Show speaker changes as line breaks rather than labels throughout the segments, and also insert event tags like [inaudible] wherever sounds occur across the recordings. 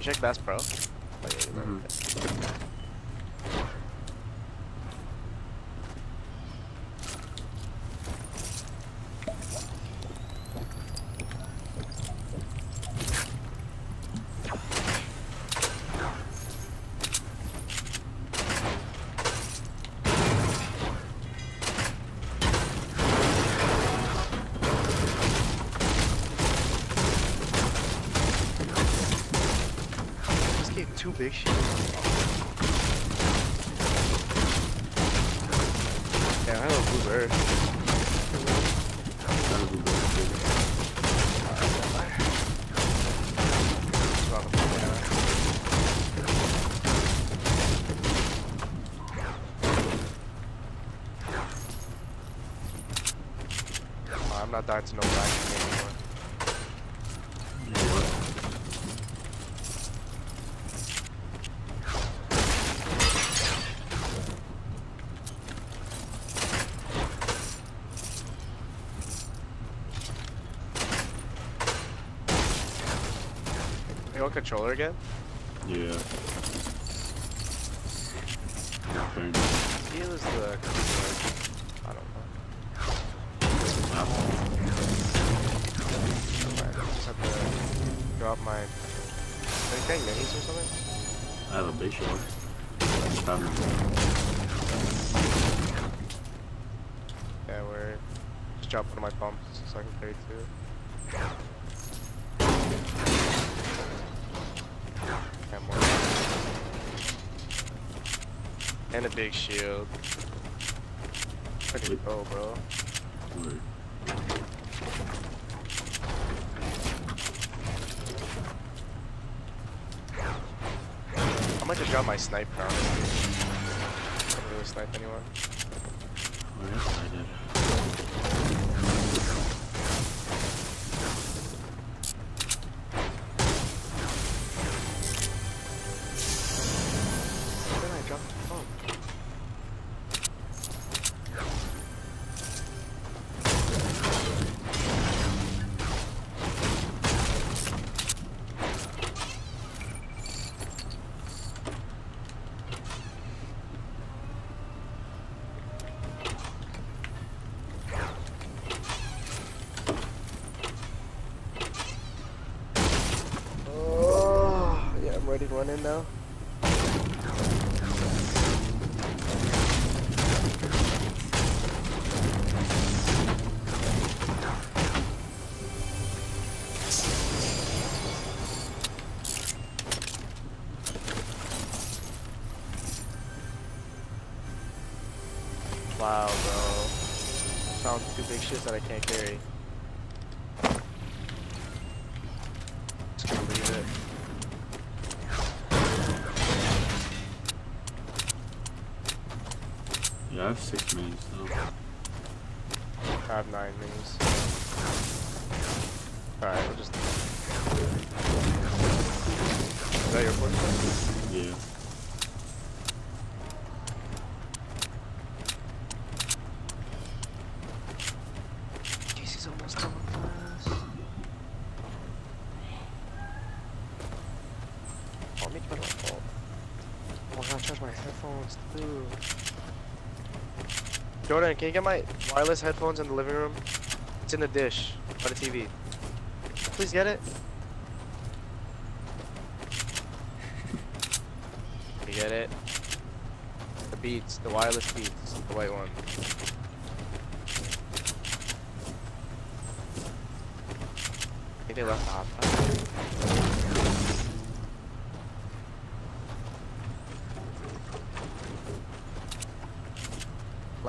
check Bass Pro? Oh, yeah, two big shields. Yeah, I have a blue bird. I'm not dying to no black anymore.
You know what?
Controller again?
Yeah.
Feel is the I don't know. I just have to drop my. Are you playing minis or something?
I have a big shot. Just found it.
Yeah, we're just drop one of my pumps so I can carry two. And more. And a big shield. To go, bro.
Word.
I might just drop my snipe round. I don't really snipe anyone.
I did?
In now. Wow, bro. Found two big shits that I can't carry. Just gonna leave it.
Yeah, I have six minutes though.
I have nine minis. Alright, we'll just. Is that your fourth
Yeah.
JC's almost done with. Oh, let me turn my phone. Oh, I gotta charge my headphones too. Jordan, can you get my wireless headphones in the living room? It's in the dish by the TV. Please get it. You get it? The Beats, the wireless Beats, the white one. I think they left the hot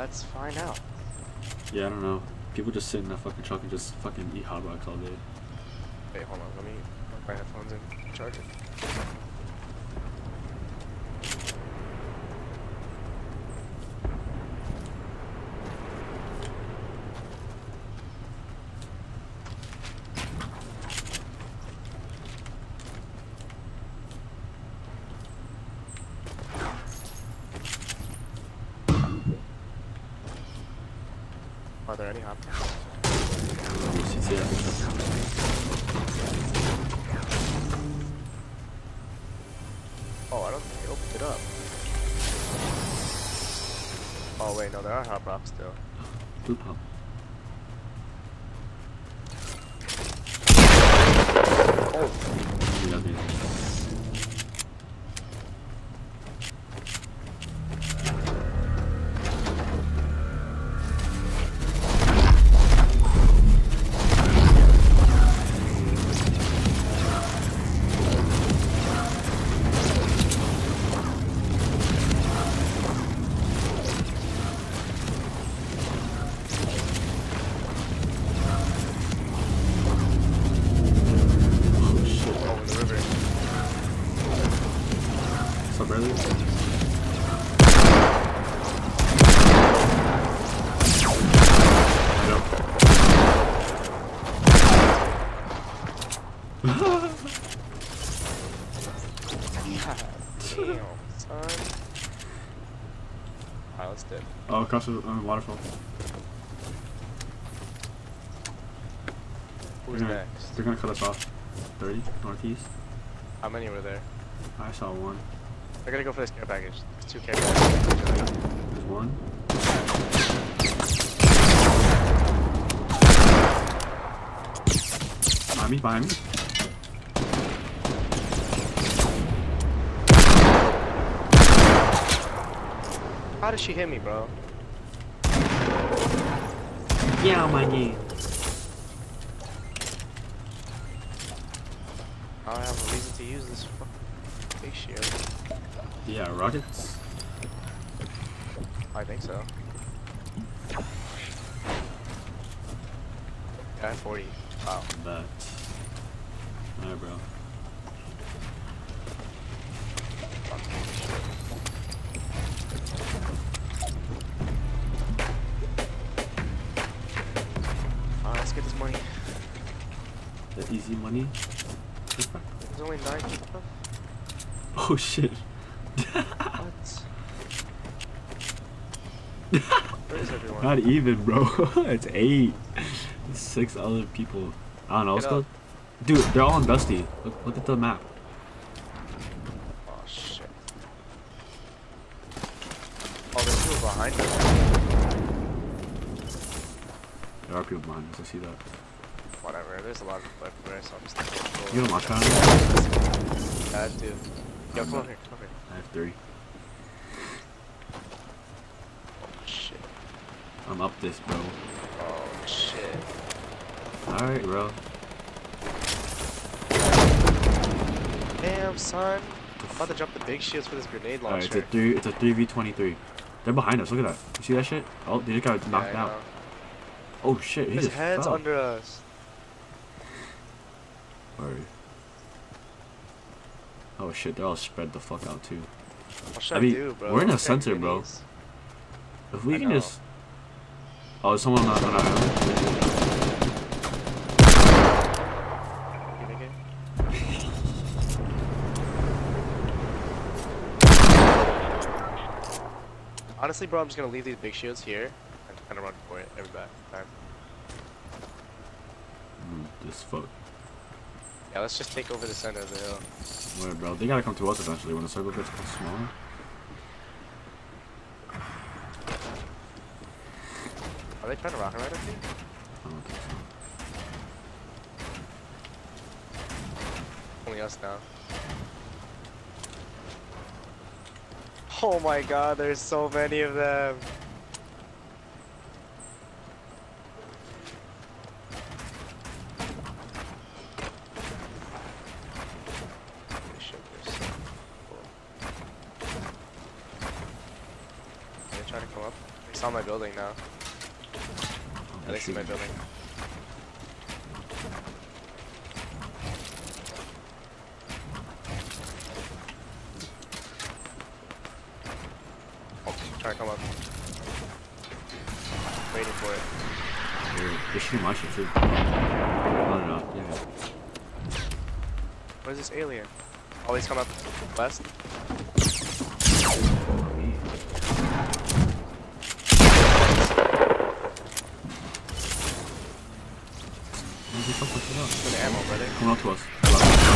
Let's find out.
Yeah, I don't know. People just sit in that fucking truck and just fucking eat hop rocks all day.
Wait, hold on. Let me plug my headphones in. Charge it. Oh, I don't think they opened it up. Oh wait, no, there are hop rocks still. Oh Alright, let's dip.
Oh, across the waterfall.
Who's
They're gonna,
next?
They're gonna cut us off. 30 northeast.
How many were there?
I saw one.
They're gonna go for this care package. There's two care packages.
There's one. Behind me, behind me.
How did she hit me, bro?
Yeah, on my knee.
I don't have a reason to use this fucking big shield.
Yeah, rockets.
I think so. Have 40. Wow.
Bet. Alright, bro. 20?
There's only 9 people.
Oh shit.
what?
Not even, bro. [laughs] it's 8. It's 6 other people. I don't know. Let's go. Dude, they're all in Dusty. Look, look at the map.
Oh shit. Oh, there's people behind us.
There are people behind us. I see that.
Whatever, there's a lot of people everywhere, so I'm just taking
You know my kind?
Yeah, dude. Yo,
I'm
come over here, come over here.
I have three.
Oh shit.
I'm up this, bro.
Oh shit.
Alright, bro.
Damn, son. I'm about to drop the big shields for this grenade
Alright, it's a three. It's a three v twenty three. They're behind us. Look at that. You see that shit? Oh, they just got knocked
I
out. Oh shit, he
His
just
head's
fell.
under us.
Word. Oh shit, they're all spread the fuck out too.
What should I,
I mean,
do, bro?
we're in a center, bro.
minis.
If we
I
can
know.
just. Oh, is someone on on our island?
You make it? Honestly, bro, I'm just gonna leave these big shields here and kind of run for it every back time.
Mm, this fuck.
Yeah, let's just take over the center of the hill.
Where, bro? They gotta come to us eventually when the circle gets smaller.
Are they trying to rocket right at me?
I don't think so.
Only us now. Oh my god, there's so many of them. Holy shit, they're so cool. Are they trying to come up? They saw my building now.
Oh,
Yeah, they see my building. Oh, trying to come up. Waiting for it.
They're, they're shooting my shit too. No, no. Yeah.
Where's this alien? Always come up west.
Coming up to us. Left.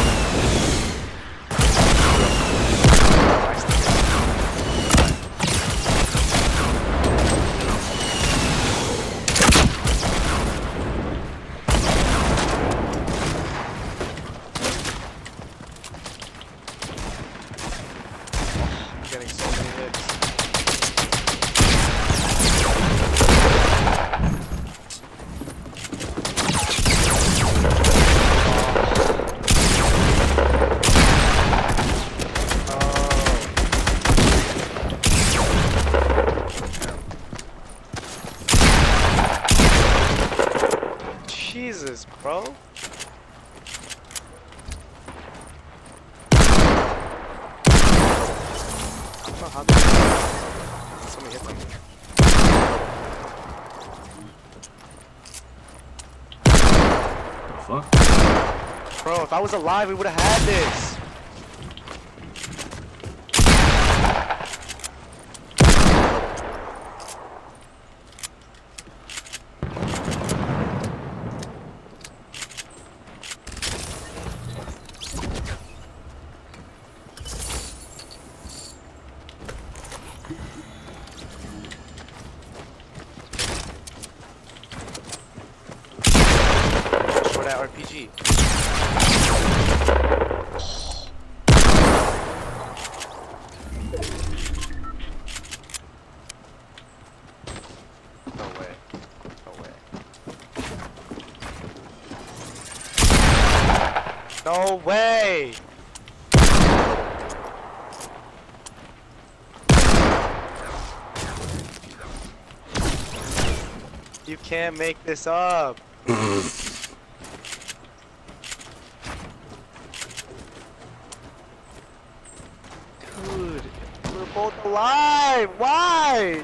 getting so many hits. Oh. Jesus, bro. I don't know how they somebody hit me.
The fuck?
Bro, if I was alive, we would have had this. Short at RPG. No way. No way. No way! You can't make this up. Dude, we're both alive. Why?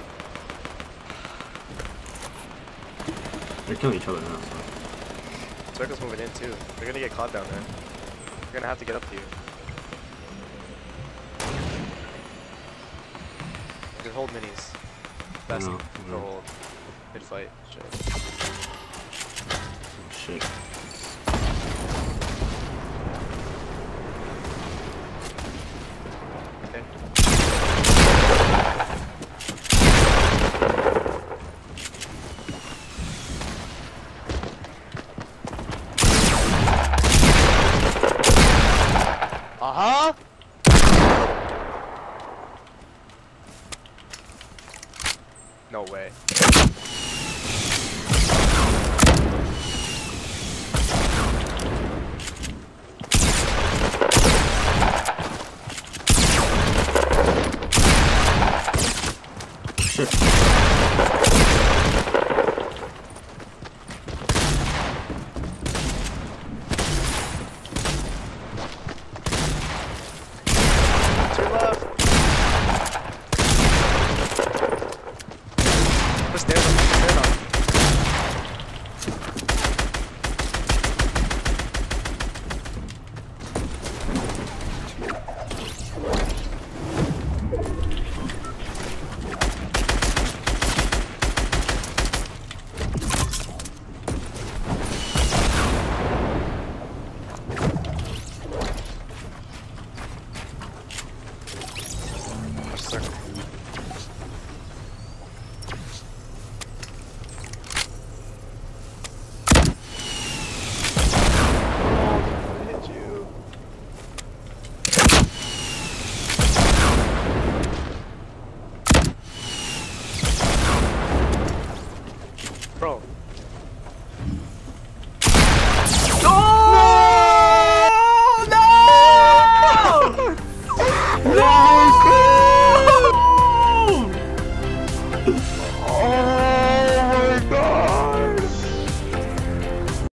They're killing each other now. So.
Circle's moving in too. They're gonna get caught down there. They're gonna have to get up to you. Just hold minis. Best
know,
to hold. Mid fight. Shit.
Oh, shit.
Okay. Uh huh. No way.
Shit.